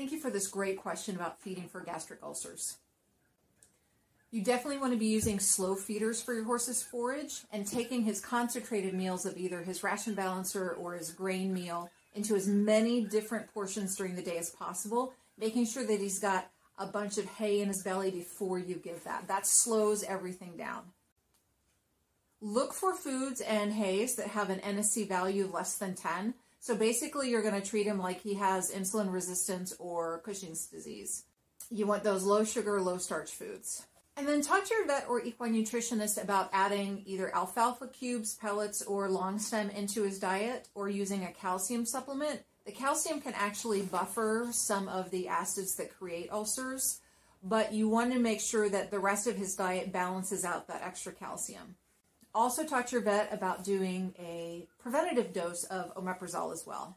Thank you for this great question about feeding for gastric ulcers. You definitely want to be using slow feeders for your horse's forage and taking his concentrated meals of either his ration balancer or his grain meal into as many different portions during the day as possible, making sure that he's got a bunch of hay in his belly before you give that. That slows everything down. Look for foods and hays that have an NSC value of less than 10. So basically, you're going to treat him like he has insulin resistance or Cushing's disease. You want those low sugar, low starch foods. And then talk to your vet or equine nutritionist about adding either alfalfa cubes, pellets, or long stem into his diet or using a calcium supplement. The calcium can actually buffer some of the acids that create ulcers, but you want to make sure that the rest of his diet balances out that extra calcium. Also talk to your vet about doing a preventative dose of omeprazole as well.